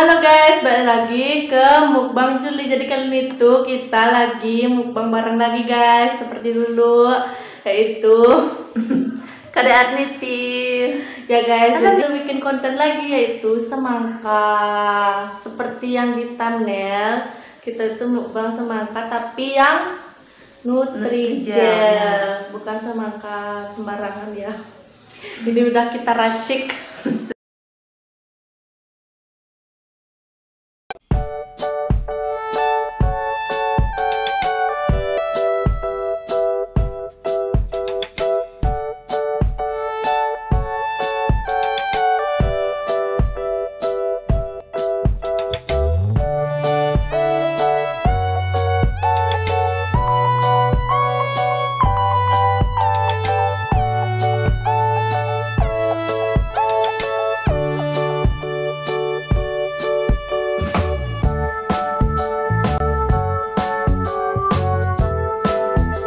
Halo guys, balik lagi ke mukbang Juli. Jadi kali ini tuh kita lagi mukbang bareng lagi guys, seperti dulu, yaitu Kade Arniti. ya guys. Jadi kita bikin konten lagi yaitu semangka. Seperti yang di thumbnail, kita itu mukbang semangka tapi yang Nutrijel, Nutrijel. bukan semangka sembarangan ya. Ini udah kita racik.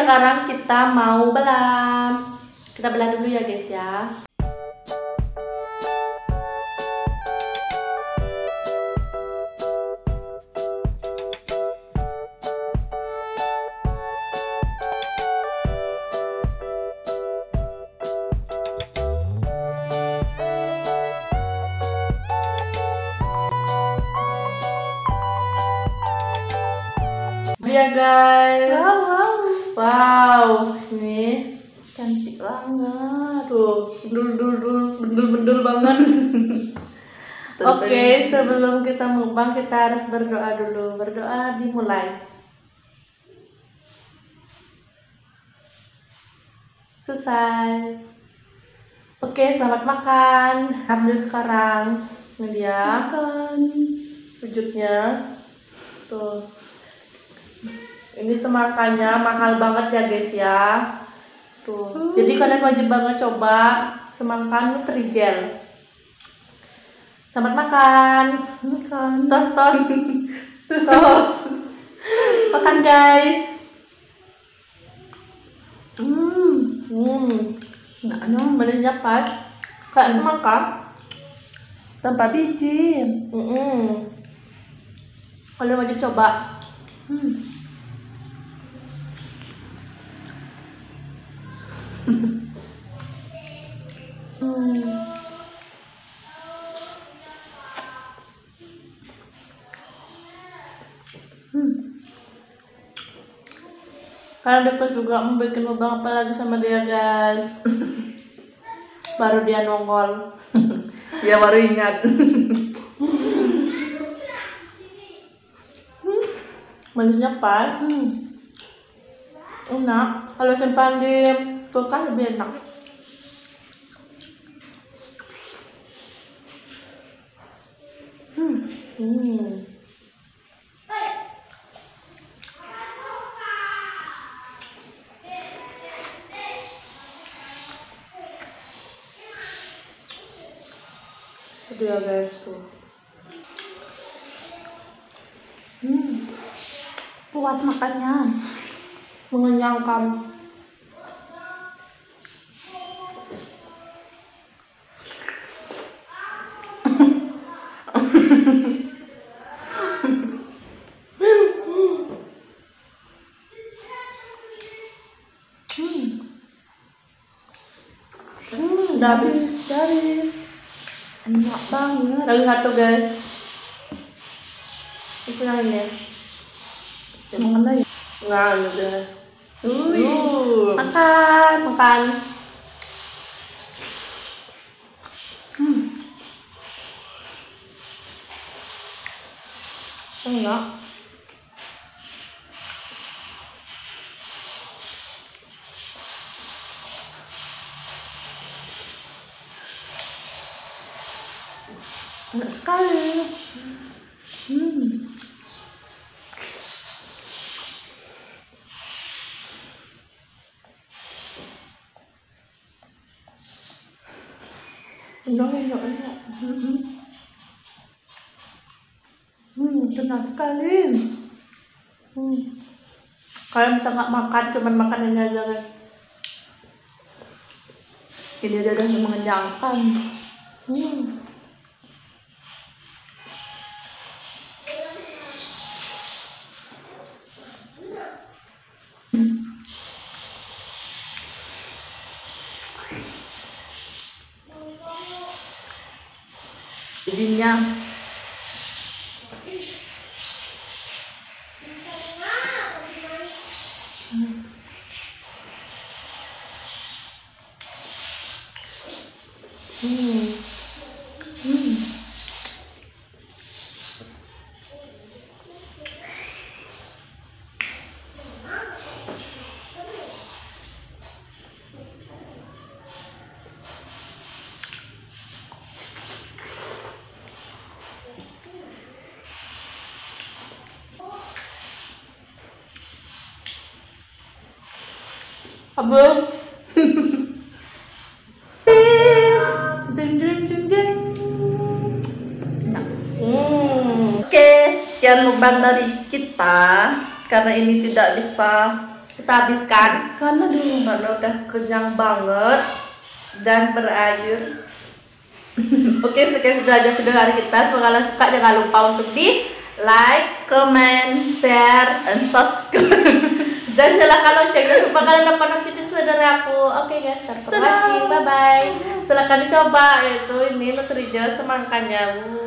Sekarang kita mau belah. Kita belah dulu ya guys ya. Ya guys. Wow, wow. Ini cantik banget. Tuh, bendul bendul bendul bendul banget. Oke, sebelum kita mukbang kita harus berdoa dulu. Berdoa dimulai. Selesai. Oke, selamat makan. Ambil sekarang. Ini dia. Makan. Wujudnya. Tuh. Ini semangkanya mahal banget ya guys ya. Tuh. Jadi kalian wajib banget coba semangka Nutrijel. Selamat makan. Makan. Tos tos. tos. Makan guys. Hmm. Hmm. Nah, ano, Belinya pas. Kayak semangka. tanpa biji. Mm Kalian wajib coba. Hmm. Hmm. Hmm. Kalian request juga mau bikin mukbang apa lagi sama dia guys. Baru dia nongol. Ya baru ingat. Manisnya pas. Hmm. Enak. Kalau simpan di kulkas lebih enak. Hmm. Hmm. Itu ya guys tuh. Hmm. Puas makannya. Mengenyangkan. Hmm. Hmm, udah habis. Garis. Enak banget. Lagi satu guys. Itu yang ini. Emang mana ya? Nah, ini guys. Uh. Makan. Makan. Hmm. Enggak. Enak sekali. Hmm. Enak, enak, enak. Hmm. Hmm, enak sekali. Hmm. Kalian bisa nggak makan, cuman makan ini aja guys. Ini ada yang mengenyangkan. Hmm. Jadinya Hmm. Apa? Deng deng deng. Hmm. Oke, sekian mukbang dari kita karena ini tidak bisa Kita habiskan karena dulu karena udah kenyang banget dan berair. Oke, sekian sudah aja video hari kita. Semoga kalian suka. Jangan lupa untuk di like, comment, share, and subscribe. dan nyalakan loncengnya supaya kalian dapat notifikasi dari aku. Oke guys, Dadah. watching. Bye bye. Silahkan dicoba yaitu ini Nutrijel semangkanya. Wuh.